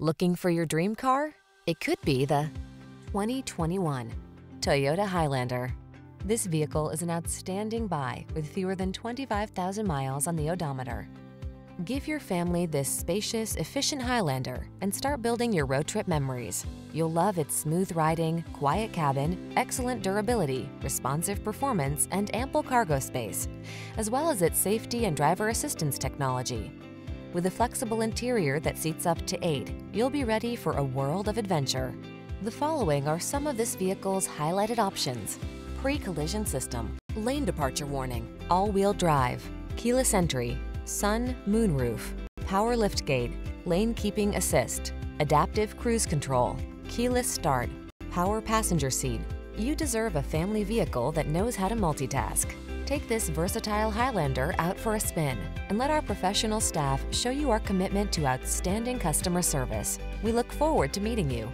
Looking for your dream car? It could be the 2021 Toyota Highlander. This vehicle is an outstanding buy with fewer than 25,000 miles on the odometer. Give your family this spacious, efficient Highlander and start building your road trip memories. You'll love its smooth riding, quiet cabin, excellent durability, responsive performance, and ample cargo space, as well as its safety and driver assistance technology. With a flexible interior that seats up to eight, you'll be ready for a world of adventure. The following are some of this vehicle's highlighted options. Pre-collision system, lane departure warning, all-wheel drive, keyless entry, sun, moonroof, power liftgate, lane keeping assist, adaptive cruise control, keyless start, power passenger seat. You deserve a family vehicle that knows how to multitask. Take this versatile Highlander out for a spin and let our professional staff show you our commitment to outstanding customer service. We look forward to meeting you.